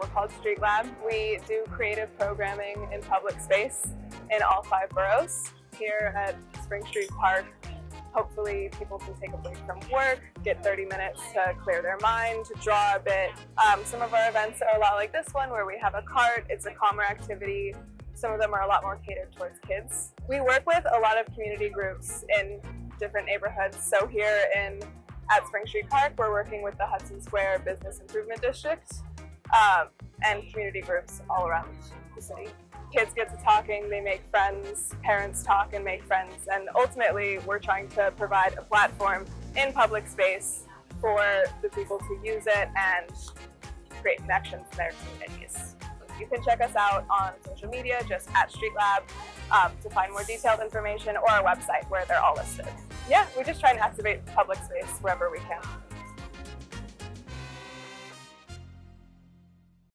We're called Street Lab. We do creative programming in public space in all five boroughs. Here at Spring Street Park, hopefully people can take a break from work, get 30 minutes to clear their mind, to draw a bit. Um, some of our events are a lot like this one where we have a cart, it's a calmer activity. Some of them are a lot more catered towards kids. We work with a lot of community groups in different neighborhoods. So here in at Spring Street Park, we're working with the Hudson Square Business Improvement District um, and community groups all around the city. Kids get to talking, they make friends, parents talk and make friends, and ultimately we're trying to provide a platform in public space for the people to use it and create connections in their communities. You can check us out on social media, just at Street Lab, um, to find more detailed information, or our website where they're all listed. Yeah, we just try and activate public space wherever we can.